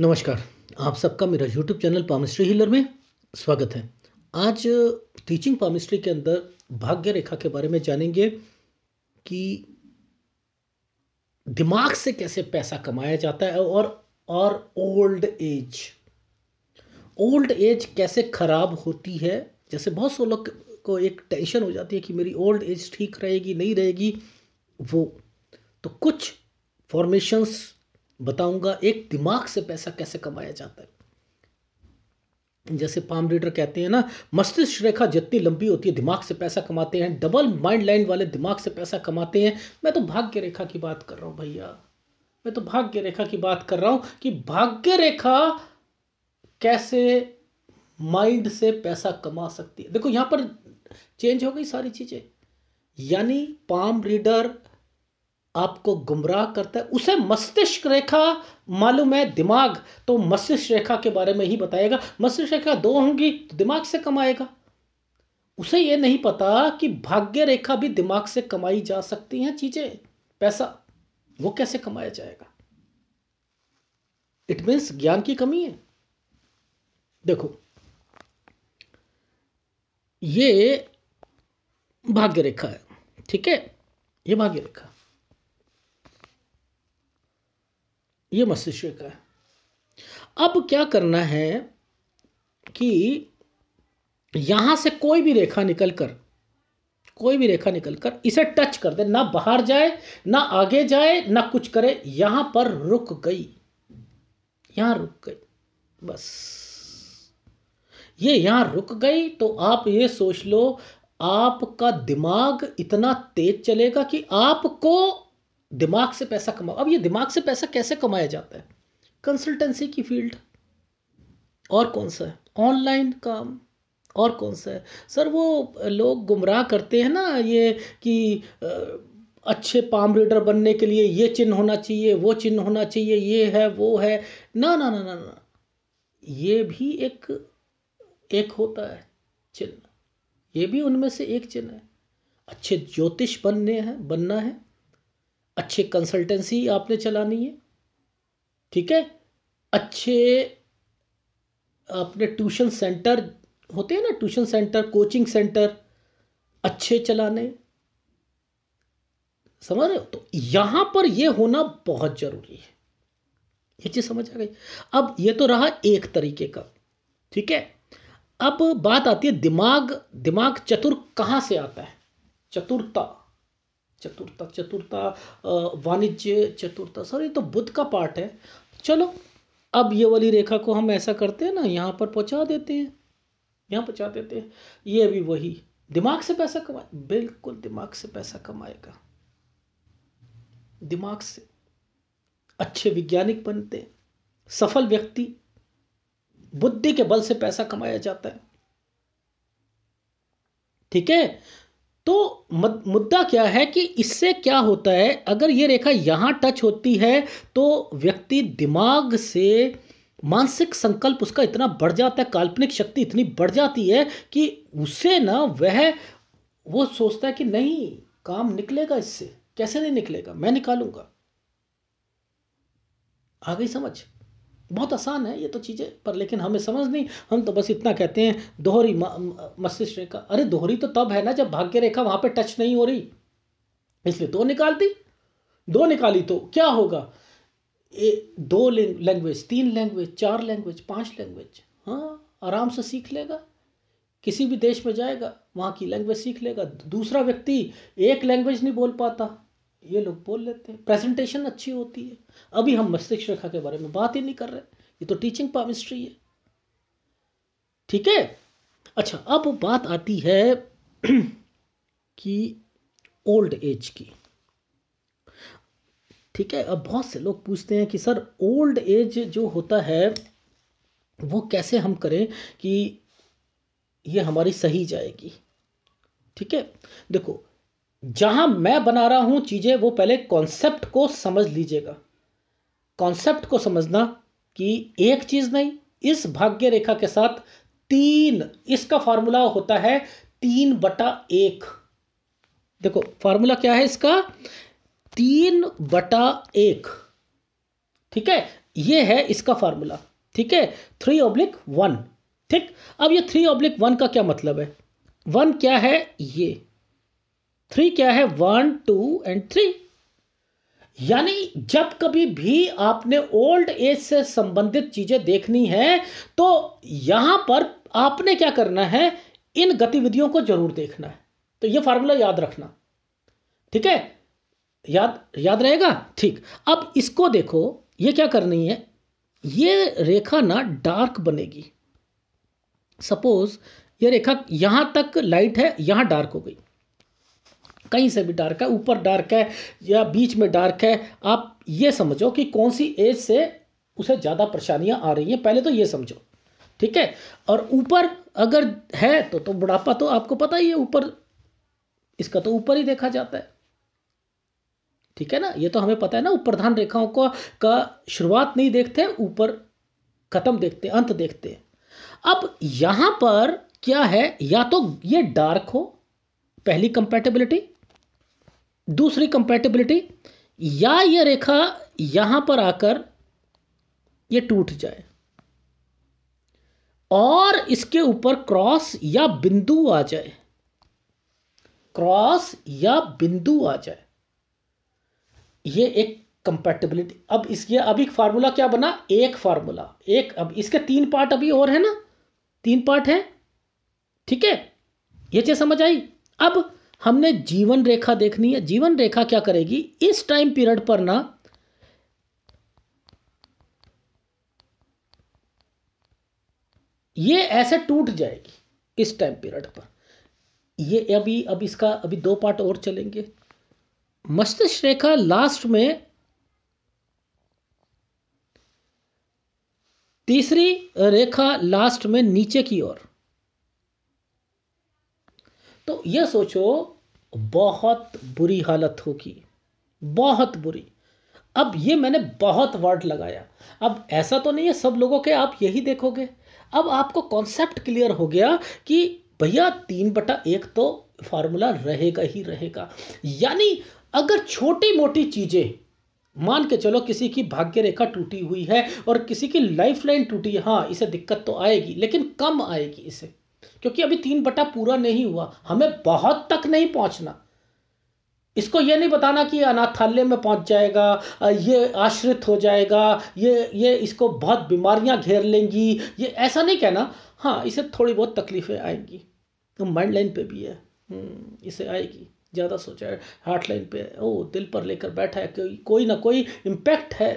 नमस्कार, आप सबका मेरा यूट्यूब चैनल पामिस्ट्री हीलर में स्वागत है। आज टीचिंग पामिस्ट्री के अंदर भाग्य रेखा के बारे में जानेंगे कि दिमाग से कैसे पैसा कमाया जाता है और और ओल्ड एज ओल्ड एज कैसे खराब होती है। जैसे बहुत से लोग को एक टेंशन हो जाती है कि मेरी ओल्ड एज ठीक रहेगी, नहीं रहेगी, वो तो कुछ फॉर्मेशंस बताऊँगा, एक दिमाग से पैसा कैसे कमाया जाता है। जैसे पाम रीडर कहते हैं ना, मस्तिष्क रेखा जितनी लंबी होती है, दिमाग से पैसा कमाते हैं डबल माइंड लाइन वाले दिमाग से पैसा कमाते हैं। मैं तो भाग्य रेखा की बात कर रहा हूँ भैया। मैं तो भाग्य रेखा की बात कर रहा हूँ कि भाग्य रेखा कैसे माइंड से पैसा कमा सकती है। देखो, यहाँ पर चेंज हो गई सारी चीज़ें। यानी पाम रीडर आपको गुमराह करता है। उसे मस्तिष्क रेखा मालूम है, दिमाग। तो मस्तिष्क रेखा के बारे में ही बताएगा। मस्तिष्क रेखा दो होंगी तो दिमाग से कमाएगा उसे यह नहीं पता कि भाग्य रेखा भी दिमाग से कमाई जा सकती हैं चीज़ें। पैसा, वो कैसे कमाया जाएगा? इट मीन्स ज्ञान की कमी है। देखो, ये भाग्य रेखा है, ठीक है? ये भाग्य रेखा। ये मस्तिष्क का है। अब क्या करना है कि यहाँ से कोई भी रेखा निकलकर, कोई भी रेखा निकलकर इसे टच कर दे। ना बाहर जाए, ना आगे जाए, ना कुछ करे। यहाँ पर रुक गई। यहाँ रुक गई। बस। ये यहाँ रुक गई तो आप ये सोच लो, आपका दिमाग इतना तेज चलेगा कि आपको दिमाग से पैसा कमाओ अब ये दिमाग से पैसा कैसे कमाया जाता है? कंसल्टेंसी की फ़ील्ड और कौन सा है? ऑनलाइन काम। और कौन सा है? सर वो लोग गुमराह करते हैं ना ये कि अच्छे पाम रीडर बनने के लिए ये चिन्ह होना चाहिए, वो चिन्ह होना चाहिए, ये है, वो है। ना ना ना ना ना। ये भी एक एक होता है चिन्ह। ये भी उनमें से एक चिन्ह है। अच्छे ज्योतिष बनने हैं, बनना है। अच्छे कंसल्टेंसी आपने चलानी है, ठीक है? अच्छे अपने ट्यूशन सेंटर होते हैं ना ट्यूशन सेंटर कोचिंग सेंटर अच्छे चलाने। समझ रहे हो? तो यहाँ पर यह होना बहुत ज़रूरी है। ये चीज़ समझ आ गई? अब ये तो रहा एक तरीके का, ठीक है? अब बात आती है दिमाग दिमाग चतुर कहाँ से आता है? चतुरता। चतुरता चतुरता वाणिज्य चतुरता सर, ये तो बुद्ध का पार्ट है। चलो, अब ये वाली रेखा को हम ऐसा करते हैं ना, यहाँ पर पहुँचा देते हैं। यहाँ पहुँचा देते हैं। ये भी वही। दिमाग से पैसा कमाए। बिल्कुल दिमाग से पैसा कमाएगा। दिमाग से। अच्छे वैज्ञानिक बनते सफल व्यक्ति बुद्धि के बल से पैसा कमाया जाता है। ठीक है? तो मुद्दा क्या है कि इससे क्या होता है? अगर ये रेखा यहाँ टच होती है तो व्यक्ति दिमाग से मानसिक संकल्प उसका इतना बढ़ जाता है, काल्पनिक शक्ति इतनी बढ़ जाती है कि उसे ना वह, वो सोचता है कि नहीं, काम निकलेगा इससे। कैसे नहीं निकलेगा? मैं निकालूँगा। आ गई समझ? बहुत आसान है ये तो चीज़ें पर लेकिन हमें समझ नहीं। हम तो बस इतना कहते हैं दोहरी मस्तिष्क रेखा। अरे दोहरी तो तब है ना जब भाग्य रेखा वहाँ पे टच नहीं हो रही। इसलिए दो निकाल दी। दो निकाली तो क्या होगा? ए, दो लैंग्वेज तीन लैंग्वेज चार लैंग्वेज पाँच लैंग्वेज हाँ आराम से सीख लेगा। किसी भी देश में जाएगा वहाँ की लैंग्वेज सीख लेगा। दूसरा व्यक्ति एक लैंग्वेज नहीं बोल पाता। ये लोग बोल लेते हैं प्रेजेंटेशन अच्छी होती है। अभी हम मस्तिष्क रेखा के बारे में बात ही नहीं कर रहे ये तो टीचिंग पामिस्ट्री है। ठीक है? अच्छा अब बात आती है कि ओल्ड एज की। ठीक है? अब बहुत से लोग पूछते हैं कि, सर ओल्ड एज जो होता है, वो कैसे हम करें कि ये हमारी सही जाएगी? ठीक है? देखो जहाँ मैं बना रहा हूँ चीज़ें, वो पहले कॉन्सेप्ट को समझ लीजिएगा। कॉन्सेप्ट को समझना कि एक चीज़ नहीं, इस भाग्य रेखा के साथ तीन, इसका फॉर्मूला होता है तीन बटा एक। देखो फॉर्मूला क्या है इसका? तीन बटा एक। ठीक है? ये है इसका फार्मूला ठीक है? थ्री ऑब्लिक वन ठीक? अब ये थ्री ऑब्लिक वन का क्या मतलब है? वन क्या है? ये। थ्री क्या है? वन, टू एंड थ्री यानी जब कभी भी आपने ओल्ड एज से संबंधित चीज़ें देखनी है तो यहाँ पर आपने क्या करना है? इन गतिविधियों को ज़रूर देखना है। तो ये फार्मूला याद रखना। ठीक है? याद याद रहेगा? ठीक। अब इसको देखो। ये क्या करनी है? ये रेखा ना डार्क बनेगी। सपोज़ ये रेखा यहाँ तक लाइट है, यहाँ डार्क हो गई। कहीं से भी डार्क है, ऊपर डार्क है या बीच में डार्क है, आप ये समझो कि कौन सी एज से उसे ज़्यादा परेशानियाँ आ रही हैं। पहले तो ये समझो, ठीक है? और ऊपर अगर है तो तो बुढ़ापा तो आपको पता ही है, ऊपर इसका तो ऊपर ही देखा जाता है, ठीक है ना? ये तो हमें पता है ना, ऊपर धान रेखाओं को, का शुरुआत नहीं देखते, ऊपर खत्म देखते, अंत देखते। अब यहाँ पर क्या है, या तो ये डार्क हो, पहली कंपैटिबिलिटी दूसरी कंपैटिबिलिटी या ये रेखा यहाँ पर आकर ये टूट जाए। और इसके ऊपर क्रॉस या बिंदु आ जाए। क्रॉस या बिंदु आ जाए। ये एक कंपैटिबिलिटी अब इसके, अब एक फार्मूला क्या बना? एक फार्मूला एक, अब इसके तीन पार्ट अभी और है ना? तीन पार्ट है? ठीक है? ये चीज़ समझ आई? अब हमने जीवन रेखा देखनी है। जीवन रेखा क्या करेगी? इस टाइम पीरियड पर ना ये ऐसे टूट जाएगी, इस टाइम पीरियड पर। ये अभी, अब इसका, अभी दो पार्ट और चलेंगे। मस्तिष्क रेखा लास्ट में तीसरी रेखा लास्ट में नीचे की ओर। तो यह सोचो, बहुत बुरी हालत होगी, बहुत बुरी। अब ये मैंने बहुत वर्ड लगाया। अब ऐसा तो नहीं है, सब लोगों के आप यही देखोगे। अब आपको कॉन्सेप्ट क्लियर हो गया कि भैया, तीन बटा एक तो फार्मूला रहेगा ही रहेगा। यानी अगर छोटी मोटी चीज़ें, मान के चलो किसी की भाग्य रेखा टूटी हुई है और किसी की लाइफ लाइन टूटी है हाँ इसे दिक्कत तो आएगी, लेकिन कम आएगी इसे। क्योंकि अभी तीन बटा पूरा नहीं हुआ। हमें बहुत तक नहीं पहुँचना। इसको ये नहीं बताना कि अनाथालय में पहुँच जाएगा ये आश्रित हो जाएगा ये ये इसको बहुत बीमारियाँ घेर लेंगी ये ऐसा नहीं कहना। हाँ इसे थोड़ी बहुत तकलीफ़ें आएँगी। तो माइंड लाइन पे भी है। हम्म, इसे आएगी। ज़्यादा सोचा है। हार्ट लाइन पे ओ दिल पर लेकर बैठा है। कोई कोई ना कोई इम्पैक्ट है।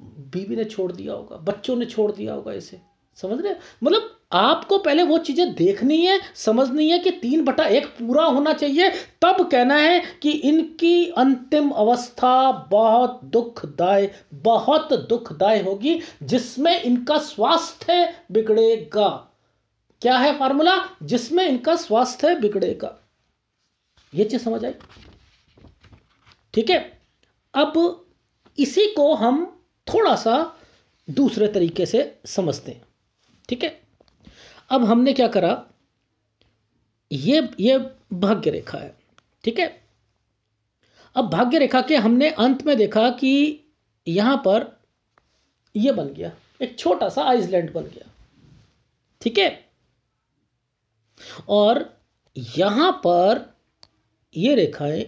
बीवी ने छोड़ दिया होगा। बच्चों ने छोड़ दिया होगा इसे। समझ रहे मतलब आपको पहले वो चीज़ें देखनी है, समझनी है कि तीन बटा एक पूरा होना चाहिए, तब कहना है कि इनकी अंतिम अवस्था बहुत दुखदाय बहुत दुखदाय होगी, जिसमें इनका स्वास्थ्य बिगड़ेगा। क्या है फार्मूला? जिसमें इनका स्वास्थ्य बिगड़ेगा। ये चीज़ समझ आई? ठीक है? अब इसी को हम थोड़ा सा दूसरे तरीके से समझते हैं। ठीक है? अब हमने क्या करा? ये ये भाग्य रेखा है, ठीक है? अब भाग्य रेखा के हमने अंत में देखा कि यहाँ पर ये बन गया, एक छोटा सा आइसलैंड बन गया, ठीक है? और यहाँ पर ये रेखाएँ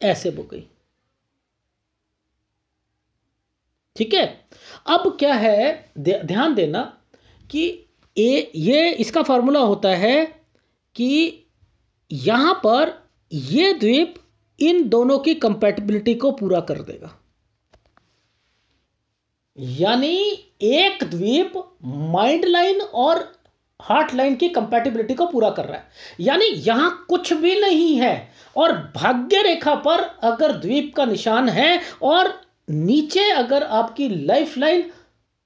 ऐसे बुक गई। ठीक है? अब क्या है? ध्यान देना कि ए, ये इसका फॉर्मूला होता है कि यहाँ पर ये द्वीप इन दोनों की कंपैटिबिलिटी को पूरा कर देगा। यानी एक द्वीप माइंड लाइन और हार्ट लाइन की कंपैटिबिलिटी को पूरा कर रहा है। यानी यहाँ कुछ भी नहीं है और भाग्य रेखा पर अगर द्वीप का निशान है और नीचे अगर आपकी लाइफ लाइन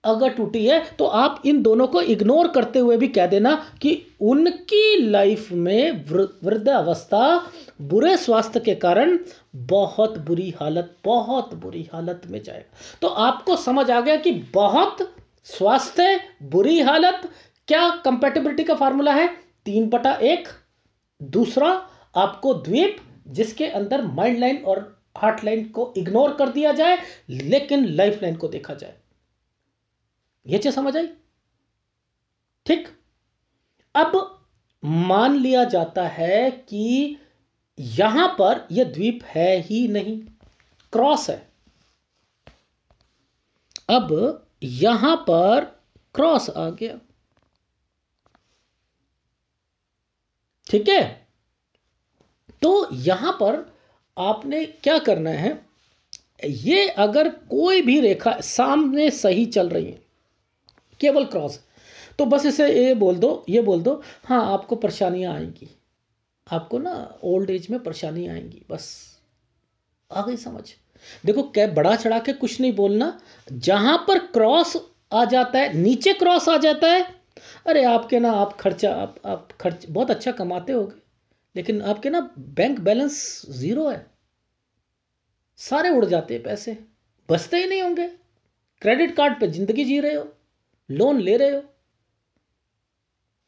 अगर टूटी है तो आप इन दोनों को इग्नोर करते हुए भी कह देना कि उनकी लाइफ में वृद्धावस्था बुरे स्वास्थ्य के कारण बहुत बुरी हालत, बहुत बुरी हालत में जाएगा तो आपको समझ आ गया कि बहुत स्वास्थ्य, बुरी हालत, क्या कंपेटिबिलिटी का फार्मूला है? तीन बटा एक, दूसरा आपको द्वीप, जिसके अंदर माइंड लाइन और हार्ट लाइन को इग्नोर कर दिया जाए, लेकिन लाइफ लाइन को देखा जाए। यह चीज़ समझ आई? ठीक? अब मान लिया जाता है कि यहाँ पर यह द्वीप है ही नहीं, क्रॉस है। अब यहाँ पर क्रॉस आ गया। ठीक है? तो यहाँ पर आपने क्या करना है? ये अगर कोई भी रेखा सामने सही चल रही है, केवल क्रॉस तो बस इसे ये बोल दो, ये बोल दो हाँ आपको परेशानियाँ आएँगी। आपको ना ओल्ड एज में परेशानी आएँगी, बस। आ गई समझ। देखो क्या बड़ा चढ़ा के कुछ नहीं बोलना। जहाँ पर क्रॉस आ जाता है, नीचे क्रॉस आ जाता है, अरे आपके ना आप खर्चा, आप आप खर्च, बहुत अच्छा कमाते होगे। लेकिन आपके ना बैंक बैलेंस ज़ीरो है। सारे उड़ जाते हैं पैसे। बचते ही नहीं होंगे। क्रेडिट कार्ड पे ज़िंदगी जी रहे हो। लोन ले रहे हो।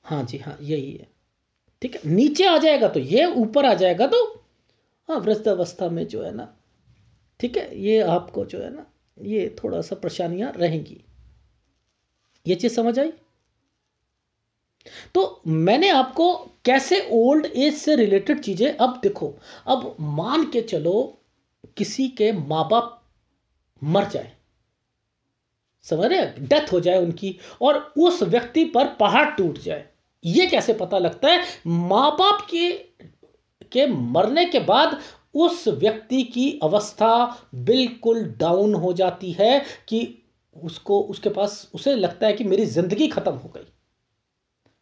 हाँ जी हाँ यही है। ठीक है, नीचे आ जाएगा तो ये, ऊपर आ जाएगा तो हाँ वृद्धावस्था में जो है ना, ठीक है, ये आपको जो है ना, ये थोड़ा सा परेशानियाँ रहेंगी। ये चीज़ समझ आई? तो मैंने आपको कैसे ओल्ड एज से रिलेटेड चीज़ें, अब देखो, अब मान के चलो किसी के माँ बाप मर जाए। समझ रहे डेथ हो जाए उनकी और उस व्यक्ति पर पहाड़ टूट जाए। ये कैसे पता लगता है? माँ बाप के के मरने के बाद उस व्यक्ति की अवस्था बिल्कुल डाउन हो जाती है कि उसको, उसके पास, उसे लगता है कि मेरी ज़िंदगी ख़त्म हो गई।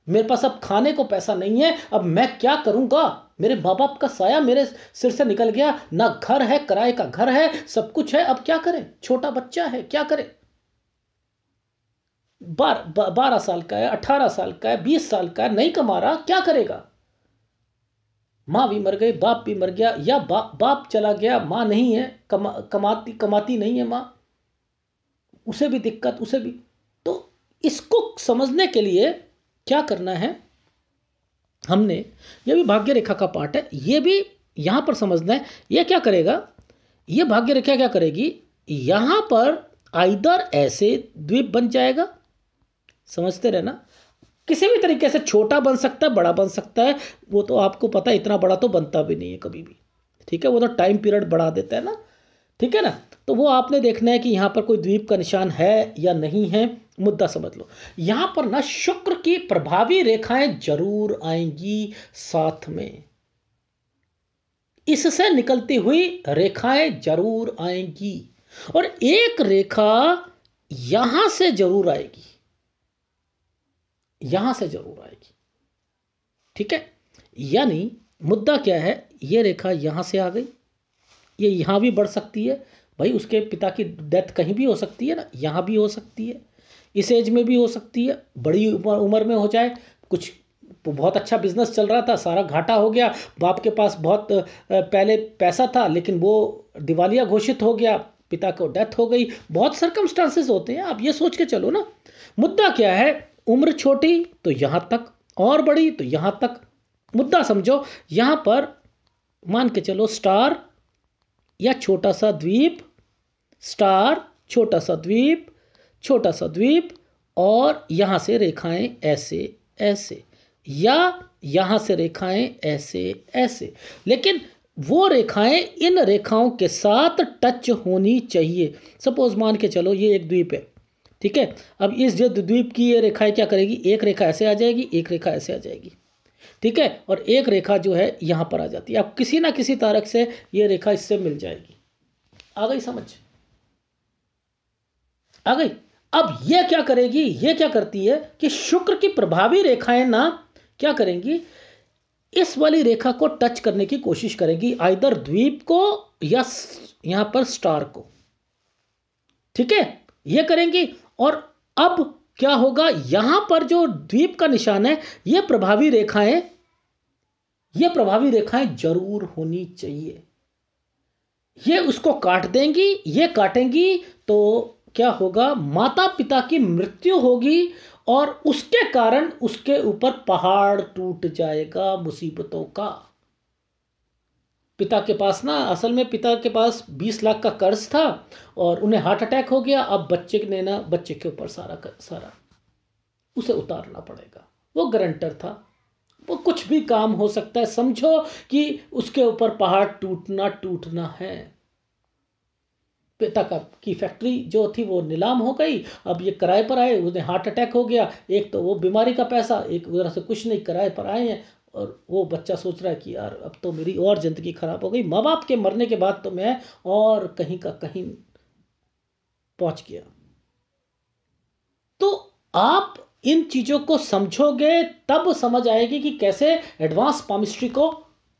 मेरे पास अब खाने को पैसा नहीं है अब मैं क्या करूँगा? मेरे माँ बाप का साया मेरे सिर से निकल गया ना घर है किराए का घर है सब कुछ है अब क्या करें? छोटा बच्चा है क्या करें? बार, बारह साल का है अठारह साल का है बीस साल का है नहीं कमा रहा क्या करेगा? माँ भी मर गई बाप भी मर गया या बा, बाप चला गया माँ नहीं है कमा कमाती कमाती नहीं है माँ। उसे भी दिक्कत उसे भी। तो इसको समझने के लिए क्या करना है? हमने, ये भी भाग्य रेखा का पार्ट है, ये भी यहाँ पर समझना है, ये क्या करेगा? ये भाग्य रेखा क्या करेगी? यहाँ पर आइदर ऐसे द्वीप बन जाएगा। समझते रहना। किसी भी तरीके से छोटा बन सकता है, बड़ा बन सकता है, वो तो आपको पता है, इतना बड़ा तो बनता भी नहीं है कभी भी। ठीक है, वो तो टाइम पीरियड बढ़ा देता है ना। ठीक है ना? तो वो आपने देखना है कि यहाँ पर कोई द्वीप का निशान है या नहीं है, मुद्दा समझ लो। यहाँ पर ना शुक्र की प्रभावी रेखाएँ ज़रूर आएँगी साथ में। इससे निकलती हुई रेखाएँ ज़रूर आएँगी और एक रेखा यहाँ से ज़रूर आएगी। यहाँ से ज़रूर आएगी। ठीक है? यानी मुद्दा क्या है? ये रेखा यहाँ से आ गई। ये यहाँ भी बढ़ सकती है। भाई, उसके पिता की डेथ कहीं भी हो सकती है ना, यहाँ भी हो सकती है। इस एज में भी हो सकती है। बड़ी उम्र में हो जाए, कुछ बहुत अच्छा बिज़नेस चल रहा था, सारा घाटा हो गया, बाप के पास बहुत पहले पैसा था, लेकिन वो दिवालिया घोषित हो गया, पिता को डेथ हो गई। बहुत सरकमस्टांसेस होते हैं, आप ये सोच के चलो ना। मुद्दा क्या है? उम्र छोटी तो यहाँ तक, और बड़ी तो यहाँ तक। मुद्दा समझो, यहाँ पर मान के चलो स्टार या छोटा सा द्वीप, स्टार, छोटा सा द्वीप, छोटा सा द्वीप, और यहाँ से रेखाएँ ऐसे ऐसे, या यहाँ से रेखाएँ ऐसे ऐसे। लेकिन वो रेखाएँ इन रेखाओं के साथ टच होनी चाहिए। सपोज़ मान के चलो ये एक द्वीप है, ठीक है? अब इस जो द्वीप की ये रेखाएँ क्या करेगी? एक रेखा ऐसे आ जाएगी, एक रेखा ऐसे आ जाएगी। ठीक है? और एक रेखा जो है, यहाँ पर आ जाती है। अब किसी ना किसी तारक से ये रेखा इससे मिल जाएगी। आ गई समझ? आ गई। अब ये क्या करेगी? ये क्या करती है कि शुक्र की प्रभावी रेखाएँ ना क्या करेंगी? इस वाली रेखा को टच करने की कोशिश करेगी, आइदर द्वीप को या यहाँ पर स्टार को। ठीक है? ये करेंगी और अब क्या होगा? यहाँ पर जो द्वीप का निशान है, ये प्रभावी रेखाएँ, ये प्रभावी रेखाएँ ज़रूर होनी चाहिए। ये उसको काट देंगी, ये काटेंगी तो क्या होगा? माता पिता की मृत्यु होगी और उसके कारण उसके ऊपर पहाड़ टूट जाएगा मुसीबतों का। पिता के पास ना, असल में पिता के पास बीस लाख का कर्ज था और उन्हें हार्ट अटैक हो गया। अब बच्चे ने ना, बच्चे के ऊपर सारा सारा उसे उतारना पड़ेगा। वो गारंटर था। वो कुछ भी काम हो सकता है। समझो कि उसके ऊपर पहाड़ टूटना टूटना है। पिता का, की फैक्ट्री जो थी, वो नीलाम हो गई। अब ये किराए पर आए उन्हें हार्ट अटैक हो गया। एक तो वो बीमारी का पैसा, एक उधर से कुछ नहीं, किराए पर आए हैं। और वो बच्चा सोच रहा है कि यार, अब तो मेरी और ज़िंदगी ख़राब हो गई। माँ बाप के मरने के बाद तो मैं और कहीं का कहीं पहुँच गया। तो आप इन चीज़ों को समझोगे, तब समझ आएगी कि कैसे एडवांस पामिस्ट्री को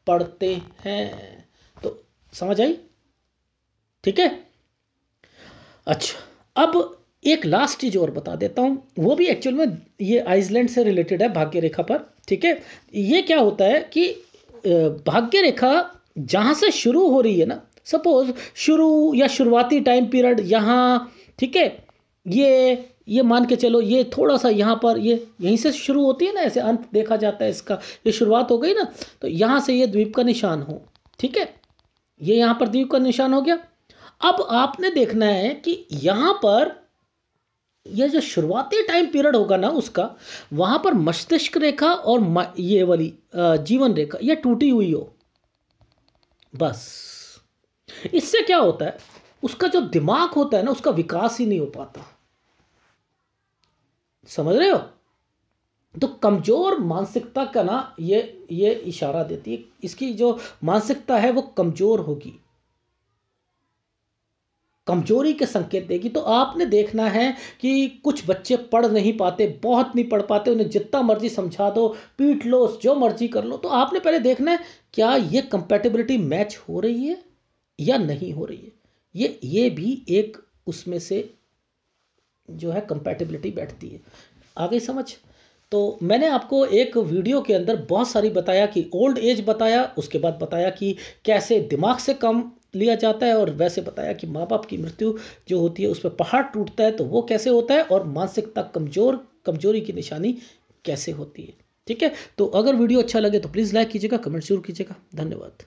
पढ़ते हैं। तो समझ आई? ठीक है? अच्छा अब एक लास्ट चीज़ और बता देता हूँ। वो भी एक्चुअल में ये आइसलैंड से रिलेटेड है, भाग्य रेखा पर, ठीक है? ये क्या होता है कि भाग्य रेखा जहाँ से शुरू हो रही है ना सपोज़ शुरू या शुरुआती टाइम पीरियड यहाँ, ठीक है? ये ये मान के चलो, ये थोड़ा सा यहाँ पर, ये यहीं से शुरू होती है ना, ऐसे अंत देखा जाता है इसका, ये शुरुआत हो गई ना तो यहाँ से ये द्वीप का निशान हो, ठीक है? ये यहाँ पर द्वीप का निशान हो गया। अब आपने देखना है कि यहाँ पर यह जो शुरुआती टाइम पीरियड होगा ना उसका, वहाँ पर मस्तिष्क रेखा और ये वाली जीवन रेखा यह टूटी हुई हो। बस। इससे क्या होता है, उसका जो दिमाग होता है ना, उसका विकास ही नहीं हो पाता। समझ रहे हो? तो कमज़ोर मानसिकता का ना ये ये इशारा देती है। इसकी जो मानसिकता है वो कमज़ोर होगी। कमज़ोरी के संकेत देगी। तो आपने देखना है कि कुछ बच्चे पढ़ नहीं पाते, बहुत नहीं पढ़ पाते, उन्हें जितना मर्ज़ी समझा दो, पीट लो, जो मर्ज़ी कर लो। तो आपने पहले देखना है, क्या ये कंपेटेबिलिटी मैच हो रही है या नहीं हो रही है? ये ये भी एक उसमें से जो है कंपेटेबिलिटी बैठती है। आ गई समझ? तो मैंने आपको एक वीडियो के अंदर बहुत सारी बताया कि ओल्ड एज बताया, उसके बाद बताया कि कैसे दिमाग से कम लिया जाता है और वैसे बताया कि माँ बाप की मृत्यु जो होती है, उस पर पहाड़ टूटता है तो वो कैसे होता है और मानसिकता कमज़ोर, कमज़ोरी की निशानी कैसे होती है? ठीक है? तो अगर वीडियो अच्छा लगे तो प्लीज़ लाइक कीजिएगा, कमेंट ज़रूर कीजिएगा। धन्यवाद।